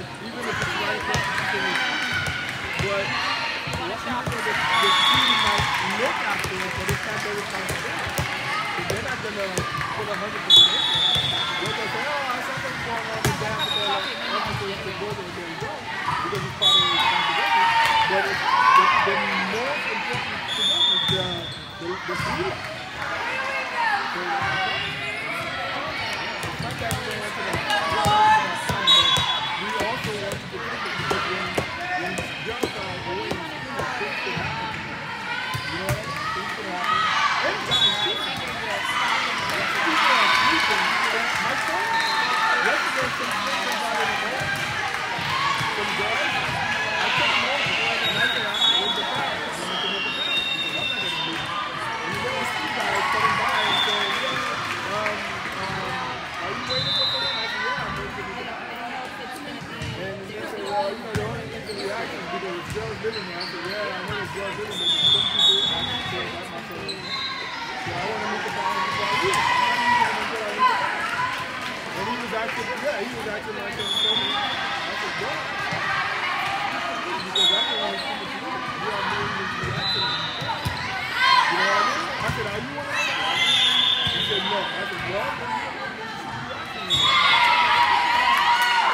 Even if it's right across the street. But what happened, the, the team might look after it, but it's not their responsibility. So they're not going to put 100% into it. They're going to say, oh, I saw something going on with that, but they're like, obviously have to go there and go, because it's part of responsibility. But it's, the, the most important to them is the, the, the. Said, yeah. And he was acting, like you. You you. You you well, then you're one of them. You should be acting.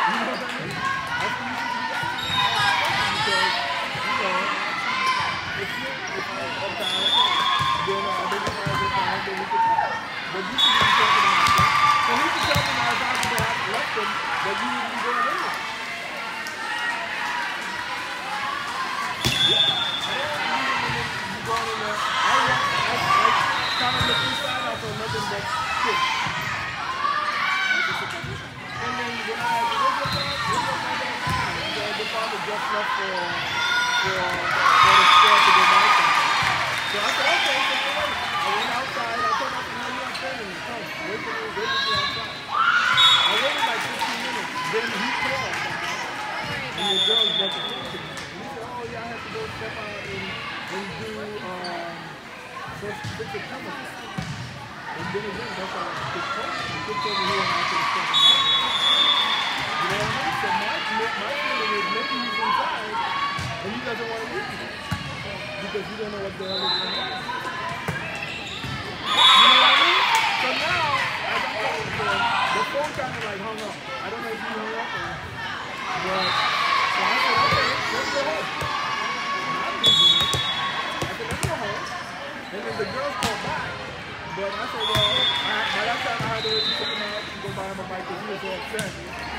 You know what I mean? I think you should be acting because, you know, if you if you're a parent, then uh, identify as a parent, then we could But you should be talking about that. So he should tell now if I him that you would be going anyway. Yeah. You to going in there. I want, I, kind of look inside out for nothing but shit. And then when I asked, where's your father? Where's your father? He said, the father just left for, for, for the store to go something. So I said, okay, so. I went outside. I told my friend, no, you're not staying. Come, wait for me, wait for me outside. I waited like 15 minutes. Then he called. And the girl got the to. And he said, oh, I have to go step out and, and do, um, first the camera. And then again, that's how the phone. The kid told me he went out to the store. You know what I mean? So my, my feeling is maybe he's inside and he doesn't want to leave because you don't know what the hell is going on. You know what I mean? So now, The phone kind of like hung up. I don't know if he hung up or but so I said, okay, let's go home. I'm it. I said, let's go home. And then the girls called back. But I said, well, I, by that time I had already taken out to go buy him a bike because he was so upset.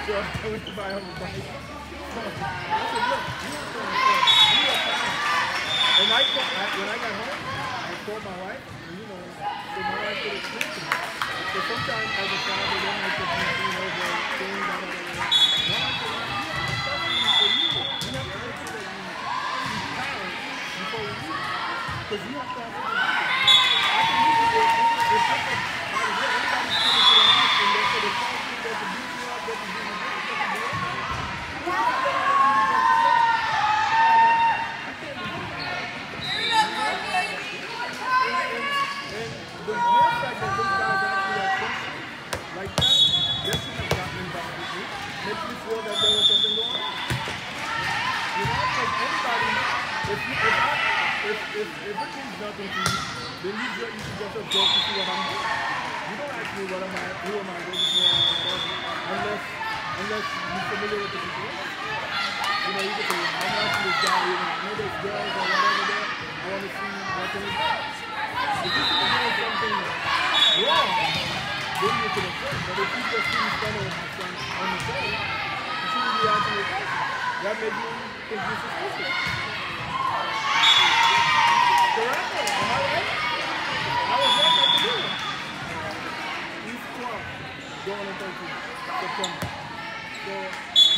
So I went to buy him a bike. So I said, look, you were so upset. You are fine. And I, when I got home, I called my wife, and you know, so my wife could explain to me. So you have to. Because you have to have something to do. I can leave you there, there's something, by the way, everybody's coming to the house, and they say the phone thing, they can beat you up, they can do this, they can do that. You have to let them know you got to say, I can't leave you. And the mere fact that those guys actually are Christian like that, that should have gotten involved with me. Makes me feel that there was something going on. You know, because anybody, if you, if I, if, if, if it means nothing to you, then you just, you should just go to see what I'm doing. You don't ask me what am I, who am I going for, unless, unless you're familiar with the situation. You know, you can say, I'm asking this guy, you know, I know there's girls or whatever there, I want to see what can do. If you see doing something wrong, then you can offend. But if you just see standing with on the day, you shouldn't be asking me questions. That made me think you're suspicious. Correct? Am I right? I was right not to do it. East 12, going on 13, September. So,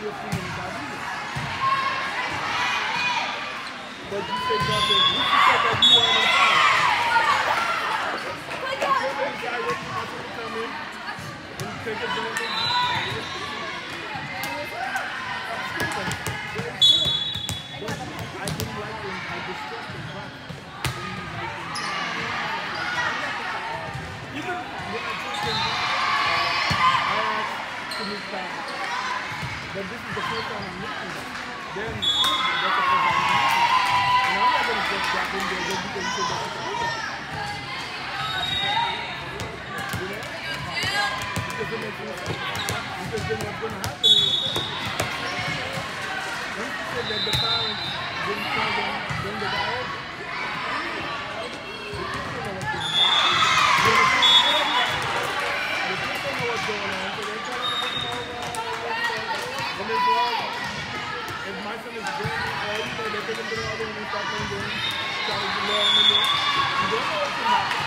But you said nothing. You said that you weren't on fire. Didn't like him. I destroyed the first time I'm meeting them. Then that's the first time I'm meeting them. And I'm not going to get back in there just because you said that's the first time. You know? Because then it's going to Because then what's going to happen is once you said that the parents didn't tell them, then the diet, aprendendo, tá aprendendo. Tá melhor, melhor. Entendeu?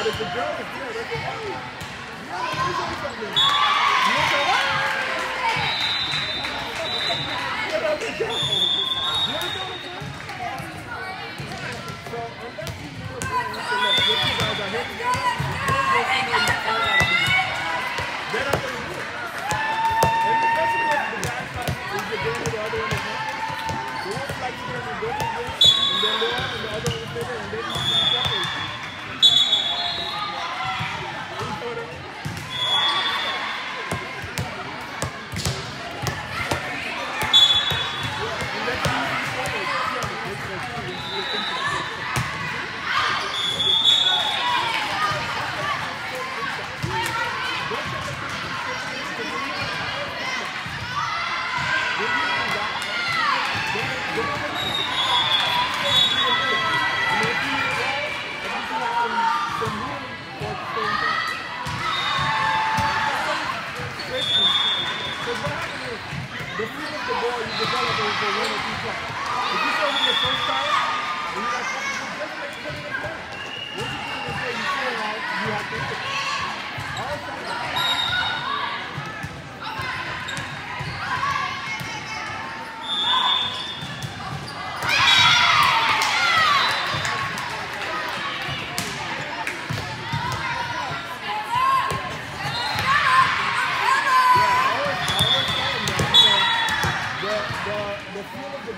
That is the Jones. Yeah, that's the Jones. Yeah, that's the Jones. Yeah, that's the Jones.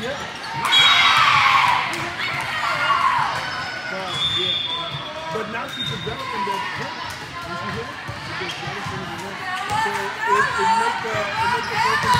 But now she's developing that hip. You see. So it, it makes uh,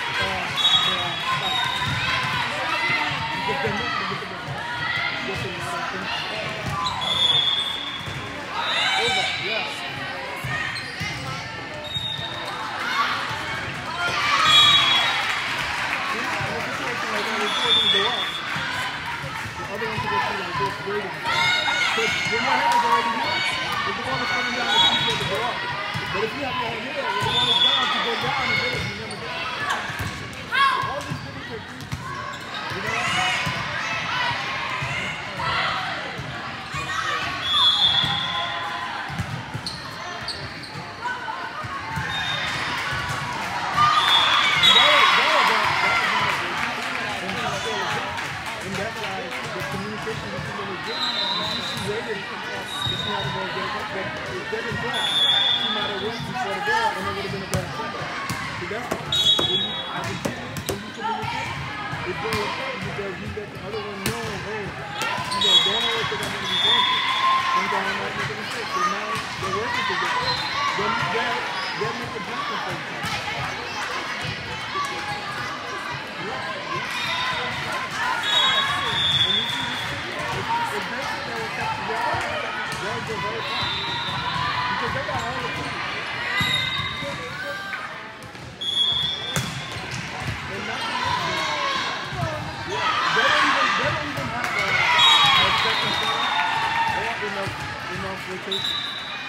think I'm going to be thankful. Sometimes I might make a mistake. So now they're working together. They're, they're, they're making adjustments for each other. Because they got all the concentration.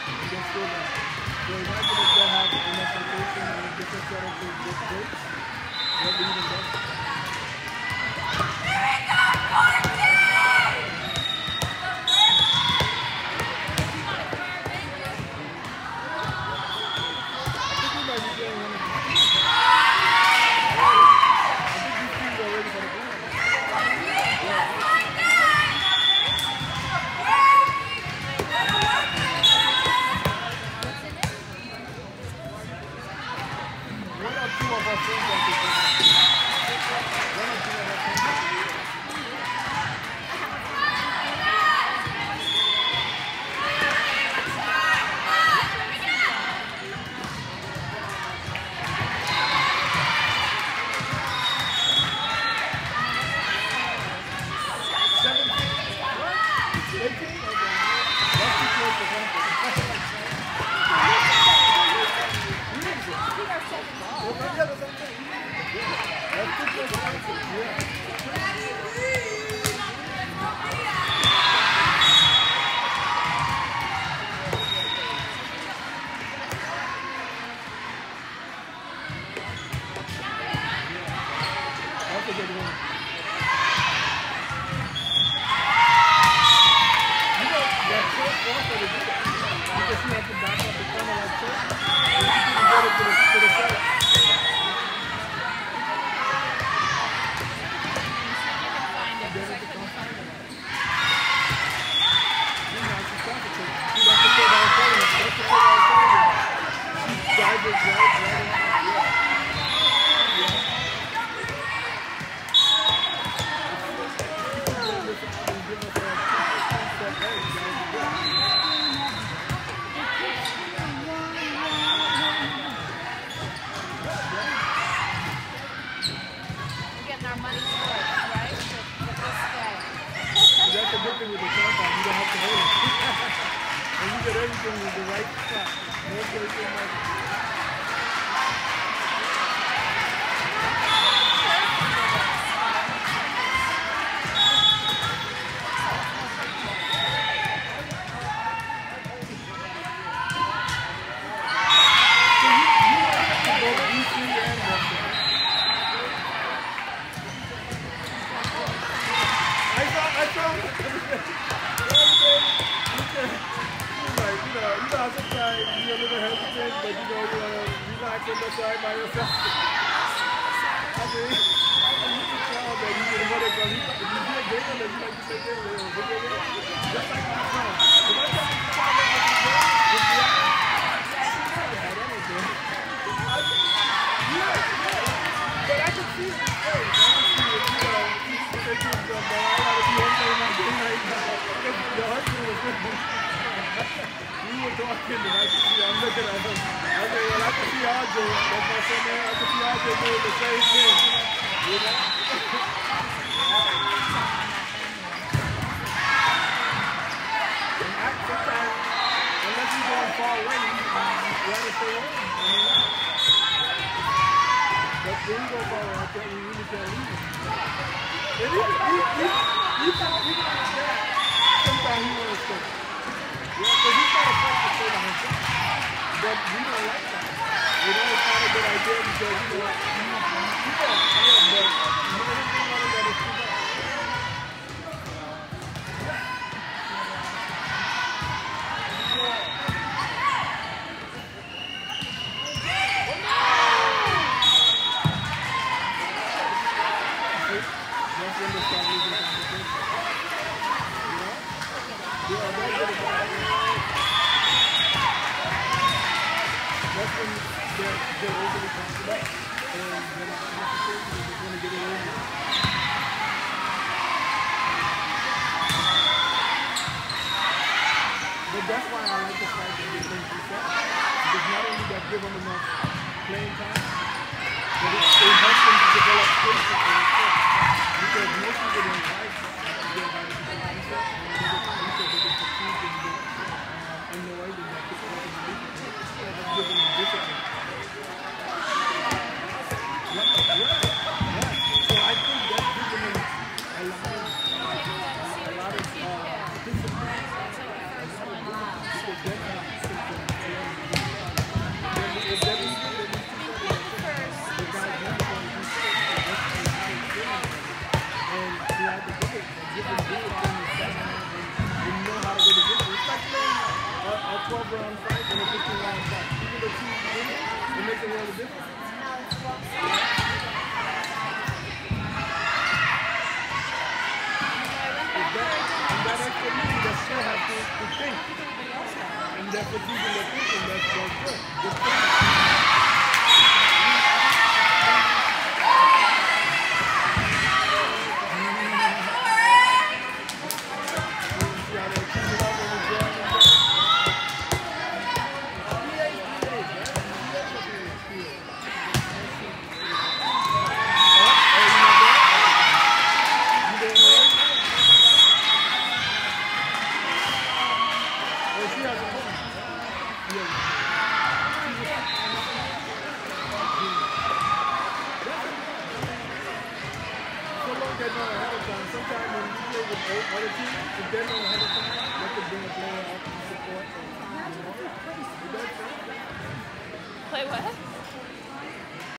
You can score that. So imagine if they have enough concentration and a different sort of goal, what would even better. Thank you. talking I can see, I'm doing the same thing. You know? Far away, you, you rather stay home. I mean, but you I tell you, you really can't leave. And even, even, even, even, even like that, sometimes he want to stay. Yeah, because he's not afraid to stay by himself. But we don't like that. You know, it's not a good idea because, you know, you, you, you know, yeah, but you know, anything other than it's too much. That's round fight and a 15 round fight. Even though two it, it makes a world of difference. To, to think. And they're fatiguing their thinking, that's, that's good.